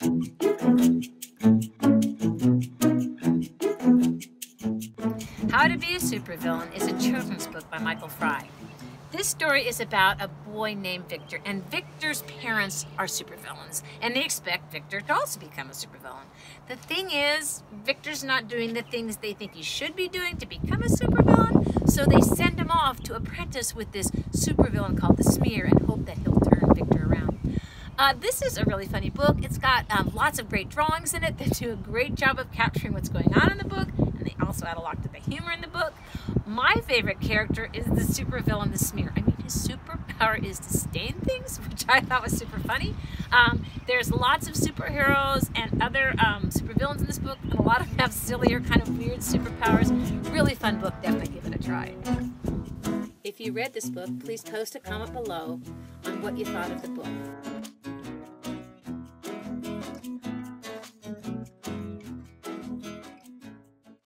How to Be a Supervillain is a children's book by Michael Fry. This story is about a boy named Victor, and Victor's parents are supervillains, and they expect Victor to also become a supervillain. The thing is, Victor's not doing the things they think he should be doing to become a supervillain, so they send him off to apprentice with this supervillain called the Smear and hope that Uh, this is a really funny book. It's got um, lots of great drawings in it that do a great job of capturing what's going on in the book, and they also add a lot to the humor in the book. My favorite character is the supervillain, the Smear. I mean, his superpower is to stain things, which I thought was super funny. Um, there's lots of superheroes and other um, supervillains in this book, and a lot of them have sillier, kind of weird superpowers. Really fun book. Definitely give it a try. If you read this book, please post a comment below on what you thought of the book.